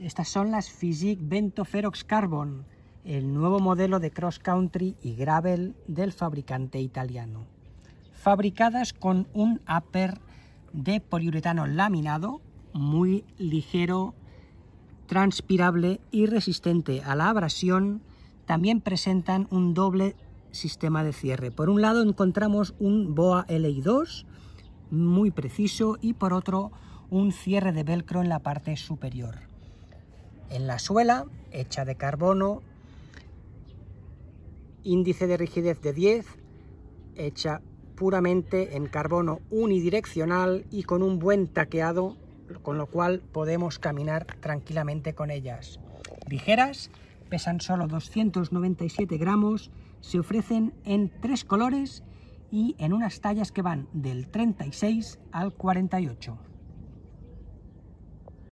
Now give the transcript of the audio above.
Estas son las Physique Vento Ferox Carbon, el nuevo modelo de cross country y gravel del fabricante italiano. Fabricadas con un upper de poliuretano laminado muy ligero, transpirable y resistente a la abrasión, también presentan un doble sistema de cierre. Por un lado encontramos un BOA LI2 muy preciso y por otro un cierre de velcro en la parte superior. En la suela, hecha de carbono, índice de rigidez de 10, hecha puramente en carbono unidireccional y con un buen taqueado, con lo cual podemos caminar tranquilamente con ellas. Ligeras, pesan solo 297 gramos, se ofrecen en tres colores y en unas tallas que van del 36 al 48.